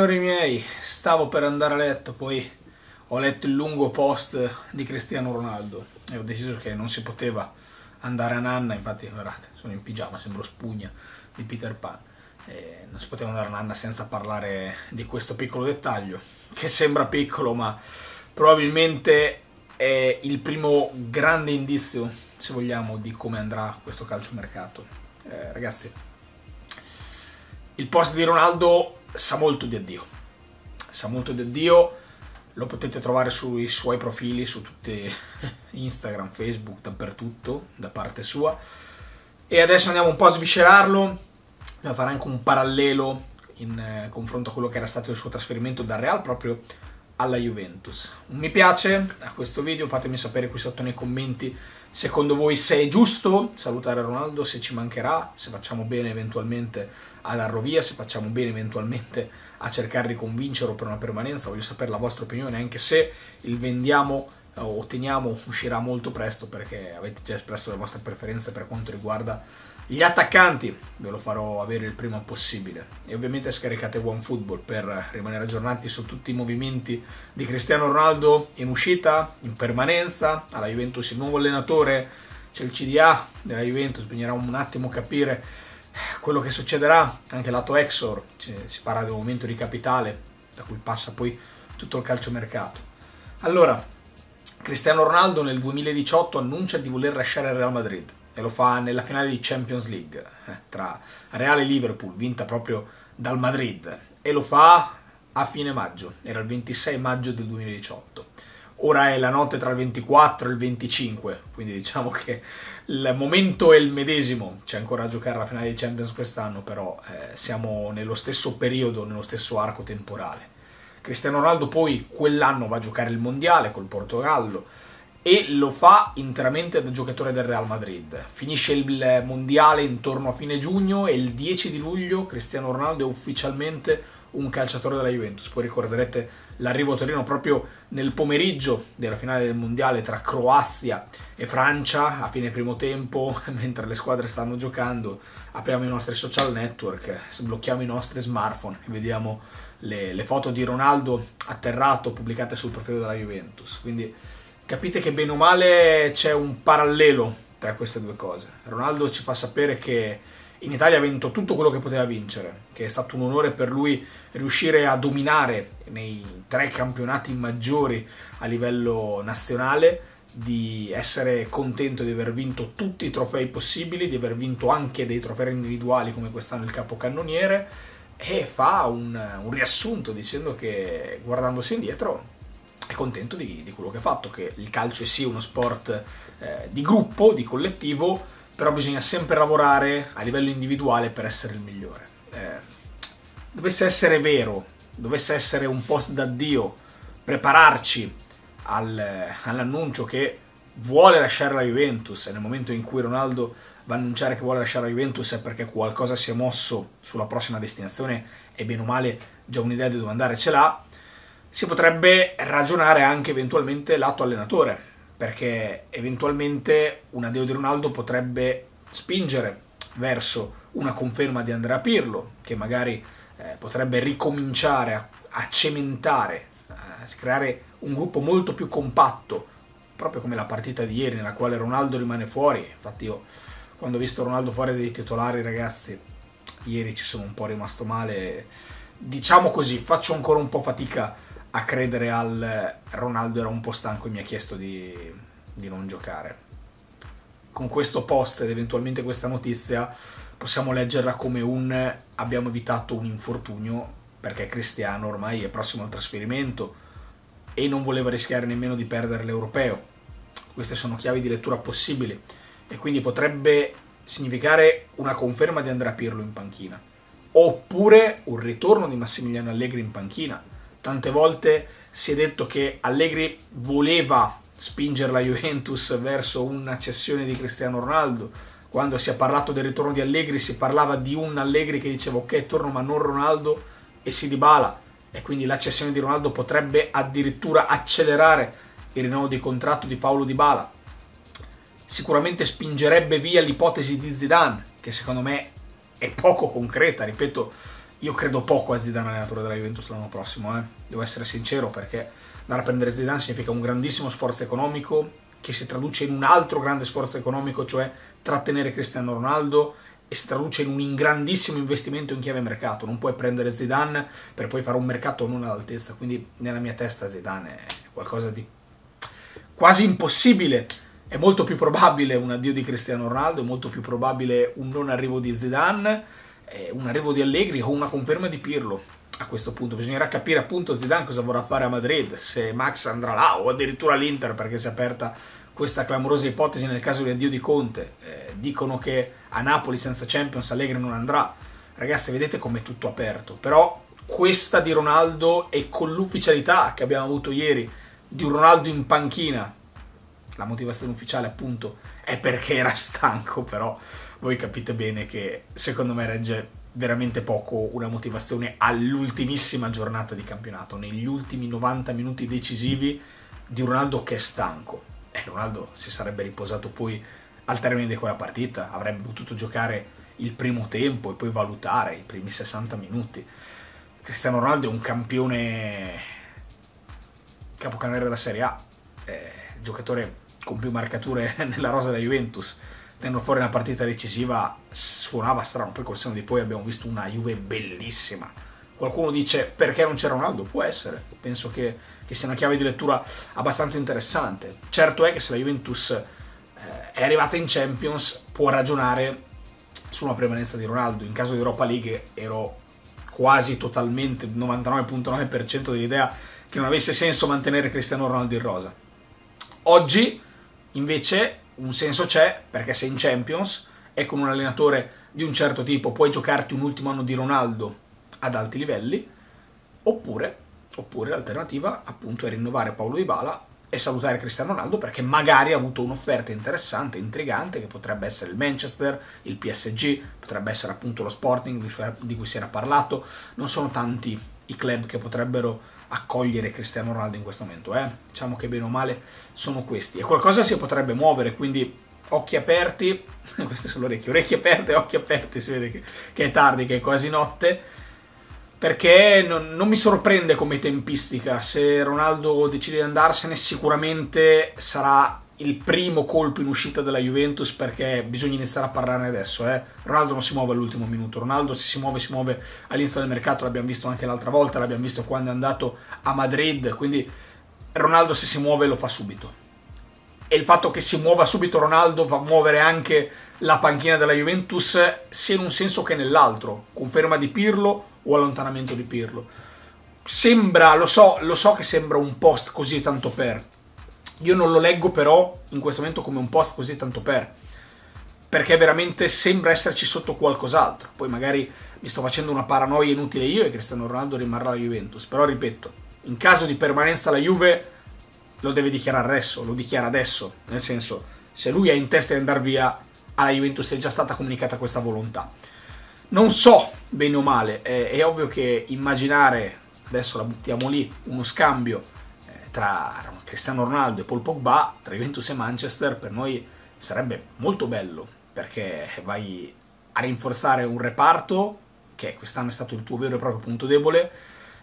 signori miei, stavo per andare a letto, poi ho letto il lungo post di Cristiano Ronaldo e ho deciso che non si poteva andare a nanna, infatti guardate, sono in pigiama, sembro spugna di Peter Pan. E non si poteva andare a nanna senza parlare di questo piccolo dettaglio, che sembra piccolo ma probabilmente è il primo grande indizio, se vogliamo, di come andrà questo calciomercato. Eh, ragazzi, il post di Ronaldo sa molto di addio. Sa molto di addio, lo potete trovare sui suoi profili, su tutti Instagram, Facebook, dappertutto, da parte sua. E adesso andiamo un po' a sviscerarlo, a fare anche un parallelo in eh, confronto a quello che era stato il suo trasferimento dal Real proprio alla Juventus. Un mi piace a questo video, fatemi sapere qui sotto nei commenti secondo voi se è giusto salutare Ronaldo, se ci mancherà, se facciamo bene eventualmente a darlo se facciamo bene eventualmente a cercare di convincerlo per una permanenza, voglio sapere la vostra opinione, anche se il vendiamo o otteniamo uscirà molto presto perché avete già espresso le vostre preferenze per quanto riguarda gli attaccanti ve lo farò avere il prima possibile. E ovviamente scaricate OneFootball per rimanere aggiornati su tutti i movimenti di Cristiano Ronaldo in uscita, in permanenza, alla Juventus il nuovo allenatore, c'è il CDA della Juventus, bisognerà un attimo capire quello che succederà, anche lato Exor, si parla del momento di capitale da cui passa poi tutto il calciomercato. Allora, Cristiano Ronaldo nel 2018 annuncia di voler lasciare il Real Madrid e lo fa nella finale di Champions League eh, tra Real e Liverpool, vinta proprio dal Madrid, e lo fa a fine maggio, era il 26 maggio del 2018. Ora è la notte tra il 24 e il 25, quindi diciamo che il momento è il medesimo. C'è ancora a giocare la finale di Champions quest'anno, però eh, siamo nello stesso periodo, nello stesso arco temporale. Cristiano Ronaldo poi quell'anno va a giocare il mondiale col Portogallo e lo fa interamente da giocatore del Real Madrid. Finisce il mondiale intorno a fine giugno e il 10 di luglio Cristiano Ronaldo è ufficialmente un calciatore della Juventus. Poi ricorderete l'arrivo a Torino proprio nel pomeriggio della finale del mondiale tra Croazia e Francia a fine primo tempo, mentre le squadre stanno giocando. Apriamo i nostri social network, sblocchiamo i nostri smartphone e vediamo le, le foto di Ronaldo atterrato pubblicate sul profilo della Juventus. Quindi capite che bene o male c'è un parallelo tra queste due cose. Ronaldo ci fa sapere che in Italia ha vinto tutto quello che poteva vincere, che è stato un onore per lui riuscire a dominare nei tre campionati maggiori a livello nazionale, di essere contento di aver vinto tutti i trofei possibili, di aver vinto anche dei trofei individuali come quest'anno il capocannoniere e fa un, un riassunto dicendo che guardandosi indietro è contento di, di, quello che ha fatto, che il calcio è sì uno sport eh, di gruppo, di collettivo, però bisogna sempre lavorare a livello individuale per essere il migliore. Eh, dovesse essere vero, dovesse essere un post d'addio, prepararci al, all'annuncio che vuole lasciare la Juventus e nel momento in cui Ronaldo va a annunciare che vuole lasciare la Juventus è perché qualcosa si è mosso sulla prossima destinazione e bene o male già un'idea di dove andare ce l'ha si potrebbe ragionare anche eventualmente lato allenatore, perché eventualmente un addio di Ronaldo potrebbe spingere verso una conferma di Andrea Pirlo, che magari eh, potrebbe ricominciare a, a cementare, a creare un gruppo molto più compatto, proprio come la partita di ieri nella quale Ronaldo rimane fuori. Infatti io quando ho visto Ronaldo fuori dei titolari, ragazzi, ieri ci sono un po' rimasto male. Diciamo così, faccio ancora un po' fatica a credere al Ronaldo era un po' stanco e mi ha chiesto di, di non giocare. Con questo post ed eventualmente questa notizia possiamo leggerla come un abbiamo evitato un infortunio perché Cristiano ormai è prossimo al trasferimento e non voleva rischiare nemmeno di perdere l'europeo. Queste sono chiavi di lettura possibili e quindi potrebbe significare una conferma di Andrea Pirlo in panchina oppure un ritorno di Massimiliano Allegri in panchina Tante volte si è detto che Allegri voleva spingere la Juventus verso una cessione di Cristiano Ronaldo. Quando si è parlato del ritorno di Allegri si parlava di un Allegri che diceva ok torno ma non Ronaldo e si dibala e quindi la cessione di Ronaldo potrebbe addirittura accelerare il rinnovo di contratto di Paolo Dybala. Sicuramente spingerebbe via l'ipotesi di Zidane che secondo me è poco concreta, ripeto, io credo poco a Zidane allenatore della Juventus l'anno prossimo, eh. devo essere sincero perché andare a prendere Zidane significa un grandissimo sforzo economico che si traduce in un altro grande sforzo economico, cioè trattenere Cristiano Ronaldo e si traduce in un grandissimo investimento in chiave mercato. Non puoi prendere Zidane per poi fare un mercato non all'altezza. Quindi nella mia testa Zidane è qualcosa di quasi impossibile. È molto più probabile un addio di Cristiano Ronaldo, è molto più probabile un non arrivo di Zidane, un arrivo di Allegri o una conferma di Pirlo. A questo punto bisognerà capire appunto Zidane cosa vorrà fare a Madrid, se Max andrà là o addirittura all'Inter perché si è aperta questa clamorosa ipotesi nel caso di addio di Conte. Eh, dicono che a Napoli senza Champions Allegri non andrà. Ragazzi, vedete com'è tutto aperto. Però questa di Ronaldo e con l'ufficialità che abbiamo avuto ieri di un Ronaldo in panchina, la motivazione ufficiale appunto è perché era stanco, però voi capite bene che secondo me regge veramente poco una motivazione all'ultimissima giornata di campionato, negli ultimi 90 minuti decisivi di Ronaldo che è stanco e Ronaldo si sarebbe riposato poi al termine di quella partita, avrebbe potuto giocare il primo tempo e poi valutare i primi 60 minuti. Cristiano Ronaldo è un campione capocannoniere della Serie A, è giocatore con più marcature nella rosa della Juventus. Tenendo fuori una partita decisiva suonava strano, poi col senno di poi abbiamo visto una Juve bellissima, Qualcuno dice perché non c'era Ronaldo? Può essere, penso che, che, sia una chiave di lettura abbastanza interessante. Certo è che se la Juventus eh, è arrivata in Champions può ragionare su una prevalenza di Ronaldo. In caso di Europa League ero quasi totalmente, 99.9% dell'idea che non avesse senso mantenere Cristiano Ronaldo in rosa. Oggi invece un senso c'è perché sei in Champions e con un allenatore di un certo tipo puoi giocarti un ultimo anno di Ronaldo ad alti livelli, oppure, oppure l'alternativa appunto è rinnovare Paolo Ibala e salutare Cristiano Ronaldo perché magari ha avuto un'offerta interessante, intrigante, che potrebbe essere il Manchester, il PSG, potrebbe essere appunto lo Sporting di cui si era parlato. Non sono tanti i club che potrebbero accogliere Cristiano Ronaldo in questo momento, eh? diciamo che bene o male sono questi. E qualcosa si potrebbe muovere, quindi occhi aperti, queste sono le orecchie, orecchie aperte, occhi aperti, si vede che, che è tardi, che è quasi notte perché non, non, mi sorprende come tempistica. Se Ronaldo decide di andarsene, sicuramente sarà il primo colpo in uscita della Juventus perché bisogna iniziare a parlarne adesso. Eh. Ronaldo non si muove all'ultimo minuto. Ronaldo, se si muove, si muove all'inizio del mercato. L'abbiamo visto anche l'altra volta, l'abbiamo visto quando è andato a Madrid. Quindi, Ronaldo, se si muove, lo fa subito. E il fatto che si muova subito Ronaldo fa muovere anche la panchina della Juventus, sia in un senso che nell'altro. Conferma di Pirlo o allontanamento di Pirlo. Sembra, lo so, lo so che sembra un post così tanto per. Io non lo leggo però in questo momento come un post così tanto per. Perché veramente sembra esserci sotto qualcos'altro. Poi magari mi sto facendo una paranoia inutile io e Cristiano Ronaldo rimarrà alla Juventus. Però ripeto, in caso di permanenza alla Juve lo deve dichiarare adesso, lo dichiara adesso. Nel senso, se lui ha in testa di andare via, alla Juventus è già stata comunicata questa volontà. Non so bene o male, è, è ovvio che immaginare, adesso la buttiamo lì, uno scambio tra Cristiano Ronaldo e Paul Pogba, tra Juventus e Manchester, per noi sarebbe molto bello, perché vai a rinforzare un reparto che quest'anno è stato il tuo vero e proprio punto debole,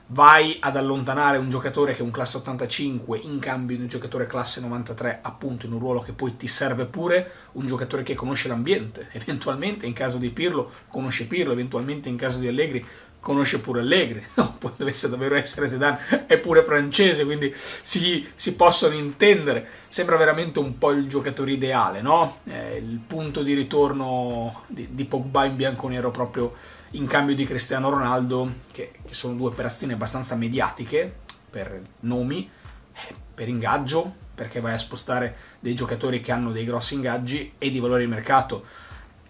vai ad allontanare un giocatore che è un classe 85 in cambio di un giocatore classe 93 appunto in un ruolo che poi ti serve pure un giocatore che conosce l'ambiente eventualmente in caso di Pirlo conosce Pirlo eventualmente in caso di Allegri conosce pure Allegri. Poi dovesse davvero essere Zidane è pure francese quindi si, si, possono intendere. Sembra veramente un po' il giocatore ideale no? Eh, il punto di ritorno di, di Pogba in bianco-nero proprio in cambio di Cristiano Ronaldo, che, che sono due operazioni abbastanza mediatiche per nomi, eh, per ingaggio, perché vai a spostare dei giocatori che hanno dei grossi ingaggi e di valore di mercato.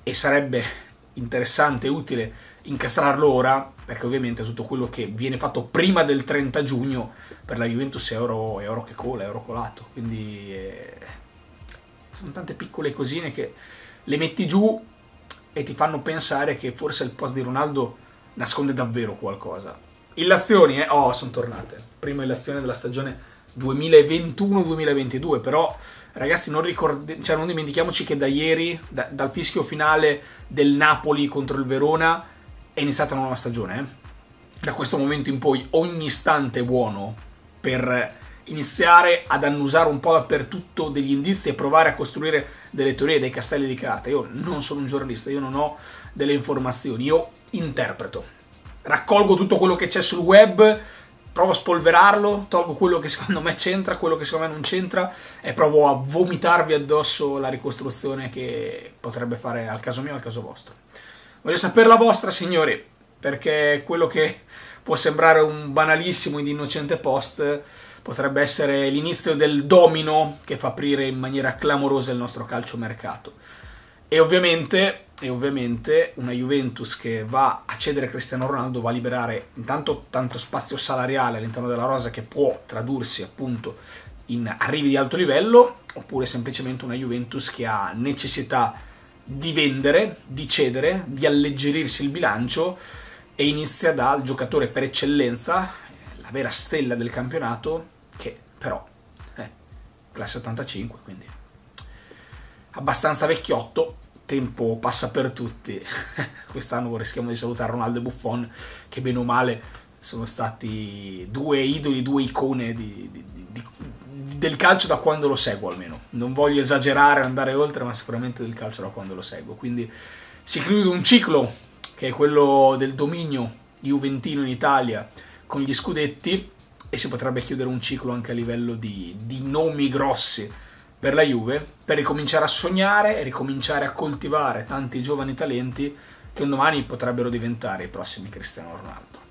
E sarebbe interessante e utile incastrarlo ora perché ovviamente tutto quello che viene fatto prima del 30 giugno per la Juventus è oro, è oro che cola, è oro colato quindi eh, sono tante piccole cosine che le metti giù e ti fanno pensare che forse il post di Ronaldo nasconde davvero qualcosa. Illazioni, eh? Oh, sono tornate. Prima illazione della stagione 2021-2022, però ragazzi non, ricordi- cioè, non dimentichiamoci che da ieri, da- dal fischio finale del Napoli contro il Verona, è iniziata una nuova stagione. Eh? Da questo momento in poi ogni istante è buono per iniziare ad annusare un po' dappertutto degli indizi e provare a costruire delle teorie, dei castelli di carta. Io non sono un giornalista, io non ho delle informazioni, io interpreto. Raccolgo tutto quello che c'è sul web, provo a spolverarlo, tolgo quello che secondo me c'entra, quello che secondo me non c'entra e provo a vomitarvi addosso la ricostruzione che potrebbe fare al caso mio e al caso vostro. Voglio sapere la vostra, signori, perché quello che può sembrare un banalissimo ed innocente post potrebbe essere l'inizio del domino che fa aprire in maniera clamorosa il nostro calciomercato. E ovviamente, e ovviamente una Juventus che va a cedere Cristiano Ronaldo va a liberare intanto tanto spazio salariale all'interno della rosa che può tradursi appunto in arrivi di alto livello, oppure semplicemente una Juventus che ha necessità di vendere, di cedere, di alleggerirsi il bilancio e inizia dal giocatore per eccellenza, la vera stella del campionato, che però è eh, classe 85, quindi abbastanza vecchiotto, tempo passa per tutti. Quest'anno rischiamo di salutare Ronaldo e Buffon, che bene o male sono stati due idoli, due icone di, di, di, del calcio da quando lo seguo almeno. Non voglio esagerare, andare oltre, ma sicuramente del calcio da quando lo seguo. Quindi si chiude un ciclo, che è quello del dominio juventino in Italia, con gli scudetti, e si potrebbe chiudere un ciclo anche a livello di, di nomi grossi per la Juve, per ricominciare a sognare e ricominciare a coltivare tanti giovani talenti che un domani potrebbero diventare i prossimi Cristiano Ronaldo.